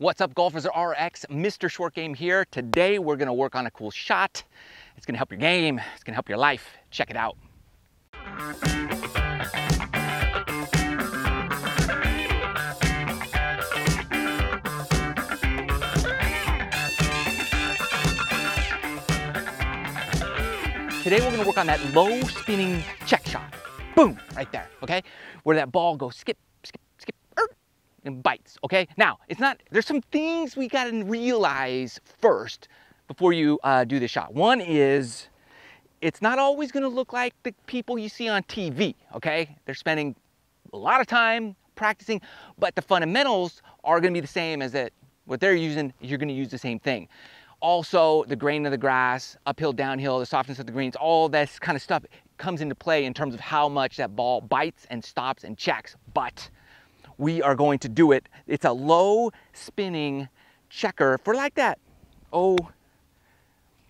What's up, golfers RX? Mr. Short Game here. Today we're gonna work on a cool shot. It's gonna help your game, it's gonna help your life. Check it out. Today we're gonna work on that low spinning check shot. Boom, right there, okay? Where that ball goes skip, and bites, okay? Now, it's not, there's some things we gotta realize first before you uh, do the shot. One is, it's not always gonna look like the people you see on TV, okay? They're spending a lot of time practicing, but the fundamentals are gonna be the same as it, what they're using, you're gonna use the same thing. Also, the grain of the grass, uphill, downhill, the softness of the greens, all this kind of stuff comes into play in terms of how much that ball bites and stops and checks. But we are going to do it. It's a low spinning checker for like that. Oh,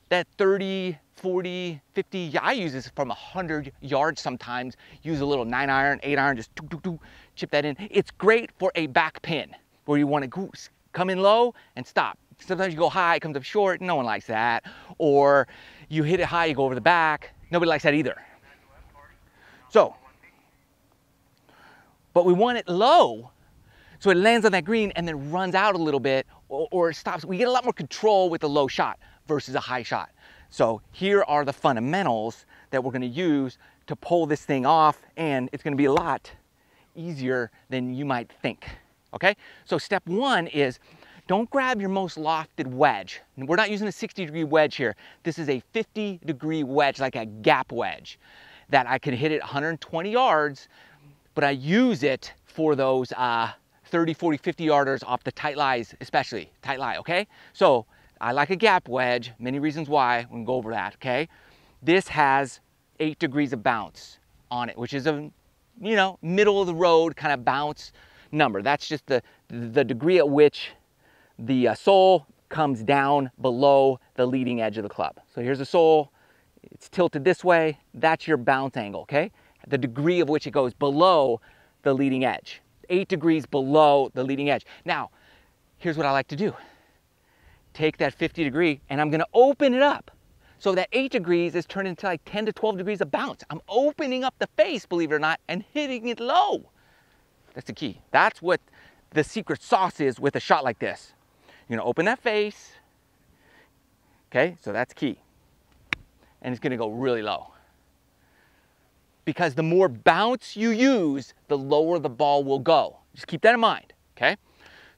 that 30, 40, 50, I use this from 100 yards sometimes. Use a little nine iron, eight iron, just doo, doo, doo, chip that in. It's great for a back pin where you want to come in low and stop Sometimes you go high, it comes up short. No one likes that. Or you hit it high, you go over the back. Nobody likes that either. So, but we want it low so it lands on that green and then runs out a little bit or, or stops. We get a lot more control with a low shot versus a high shot. So here are the fundamentals that we're gonna use to pull this thing off and it's gonna be a lot easier than you might think, okay? So step one is don't grab your most lofted wedge. We're not using a 60 degree wedge here. This is a 50 degree wedge, like a gap wedge, that I can hit it 120 yards, but I use it for those uh, 30, 40, 50 yarders off the tight lies, especially tight lie, okay? So I like a gap wedge, many reasons why, we can go over that, okay? This has eight degrees of bounce on it, which is a, you know, middle of the road kind of bounce number. That's just the, the degree at which the uh, sole comes down below the leading edge of the club. So here's the sole, it's tilted this way, that's your bounce angle, okay? The degree of which it goes below the leading edge, eight degrees below the leading edge. Now, here's what I like to do. Take that 50 degree and I'm gonna open it up. So that eight degrees is turned into like 10 to 12 degrees of bounce. I'm opening up the face, believe it or not, and hitting it low. That's the key. That's what the secret sauce is with a shot like this. You're gonna open that face. Okay, so that's key. And it's gonna go really low. Because the more bounce you use, the lower the ball will go. Just keep that in mind, okay?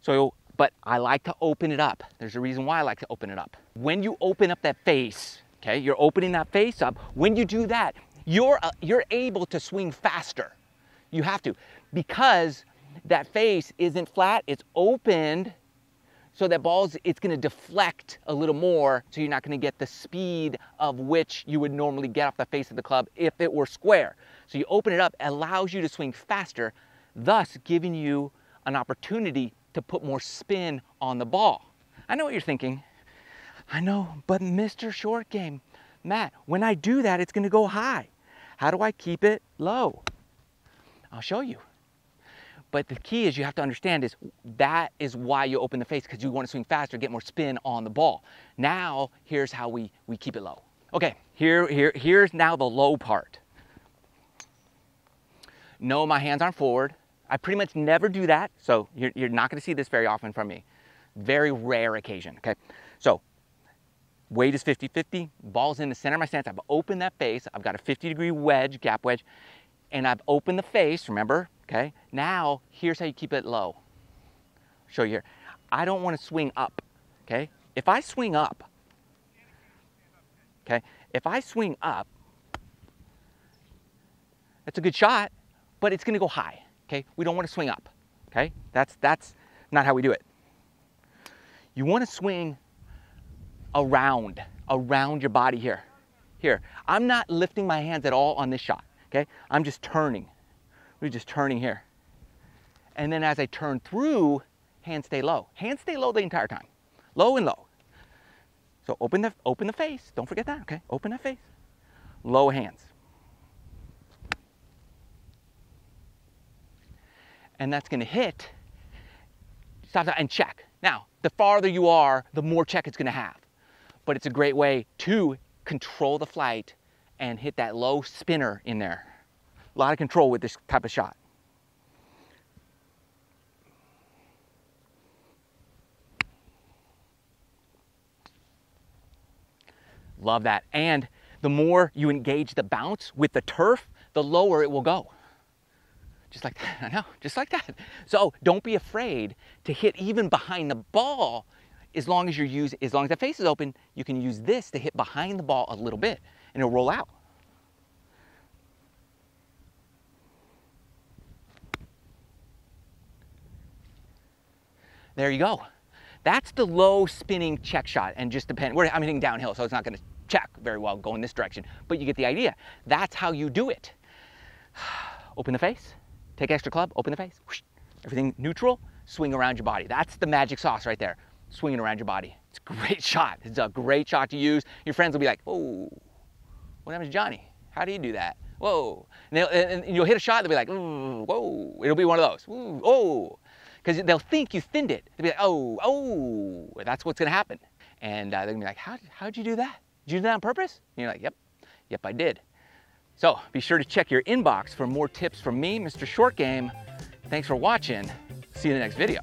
So, but I like to open it up. There's a reason why I like to open it up. When you open up that face, okay, you're opening that face up. When you do that, you're, uh, you're able to swing faster. You have to, because that face isn't flat, it's opened so that ball's, it's gonna deflect a little more, so you're not gonna get the speed of which you would normally get off the face of the club if it were square. So you open it up, allows you to swing faster, thus giving you an opportunity to put more spin on the ball. I know what you're thinking. I know, but Mr. Short Game, Matt, when I do that, it's gonna go high. How do I keep it low? I'll show you. But the key is you have to understand is that is why you open the face because you want to swing faster, get more spin on the ball. Now, here's how we, we keep it low. Okay, here, here, here's now the low part. No, my hands aren't forward. I pretty much never do that, so you're, you're not gonna see this very often from me. Very rare occasion, okay? So, weight is 50-50, ball's in the center of my stance. I've opened that face, I've got a 50 degree wedge, gap wedge, and I've opened the face, remember, okay? Now, here's how you keep it low. Show you here. I don't want to swing up, okay? If I swing up, okay, if I swing up, that's a good shot, but it's gonna go high, okay? We don't want to swing up, okay? That's, that's not how we do it. You want to swing around, around your body here. Here, I'm not lifting my hands at all on this shot, okay? I'm just turning. We're just turning here. And then as I turn through, hands stay low. Hands stay low the entire time. Low and low. So open the, open the face. Don't forget that, okay? Open that face. Low hands. And that's gonna hit, stop and check. Now, the farther you are, the more check it's gonna have. But it's a great way to control the flight and hit that low spinner in there. A lot of control with this type of shot. Love that. And the more you engage the bounce with the turf, the lower it will go. Just like that, I know, just like that. So don't be afraid to hit even behind the ball as long as you're using, as long as the face is open, you can use this to hit behind the ball a little bit and it'll roll out. There you go. That's the low spinning check shot and just depend, I'm hitting downhill, so it's not gonna check very well going this direction, but you get the idea. That's how you do it. Open the face, take extra club, open the face, whoosh, everything neutral, swing around your body. That's the magic sauce right there, swinging around your body. It's a great shot. It's a great shot to use. Your friends will be like, oh, what happens to Johnny? How do you do that? Whoa. And, and you'll hit a shot, they'll be like, whoa. It'll be one of those, oh. Because they'll think you thinned it. They'll be like, oh, oh. That's what's gonna happen. And uh, they're gonna be like, How, how'd you do that? Did you do that on purpose? And you're like, yep, yep, I did. So be sure to check your inbox for more tips from me, Mr. Short Game. Thanks for watching. See you in the next video.